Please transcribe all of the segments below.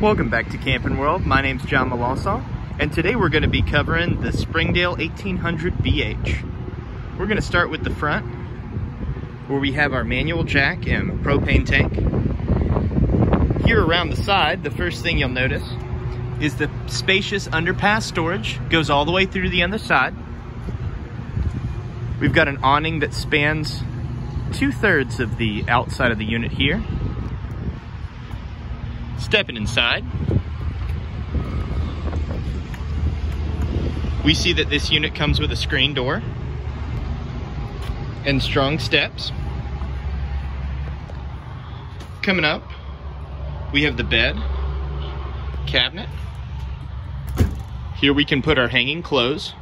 Welcome back to Camping World. My name's John Melancon, and today we're going to be covering the Springdale 1800 BH. We're going to start with the front, where we have our manual jack and propane tank. Here around the side, the first thing you'll notice is the spacious underpass storage, goes all the way through the other side. We've got an awning that spans two-thirds of the outside of the unit here. Stepping inside, we see that this unit comes with a screen door and strong steps. Coming up, we have the bed, cabinet. Here we can put our hanging clothes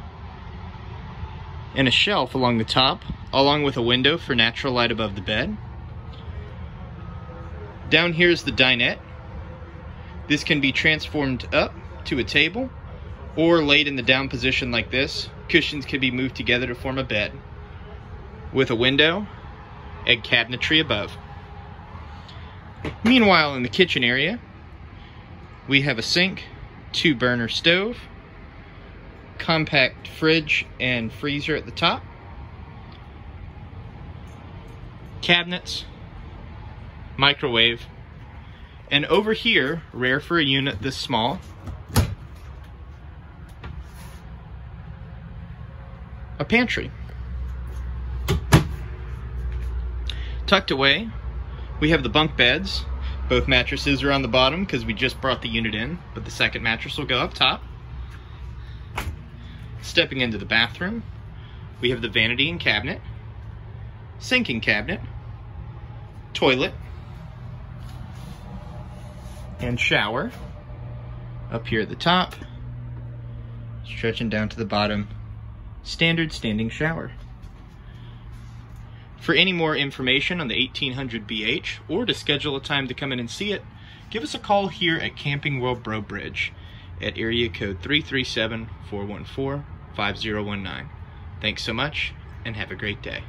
and a shelf along the top, along with a window for natural light above the bed. Down here is the dinette. This can be transformed up to a table or laid in the down position like this. Cushions can be moved together to form a bed with a window and cabinetry above. Meanwhile, in the kitchen area, we have a sink, two burner stove, compact fridge and freezer at the top, cabinets, microwave, and over here, rare for a unit this small, a pantry. Tucked away, we have the bunk beds. Both mattresses are on the bottom because we just brought the unit in, but the second mattress will go up top. Stepping into the bathroom, we have the vanity and cabinet, sinking cabinet, toilet, and shower up here at the top, stretching down to the bottom, standard standing shower. For any more information on the 1800 BH or to schedule a time to come in and see it, give us a call here at Camping World Breaux Bridge at area code 337 414 5019. Thanks so much and have a great day.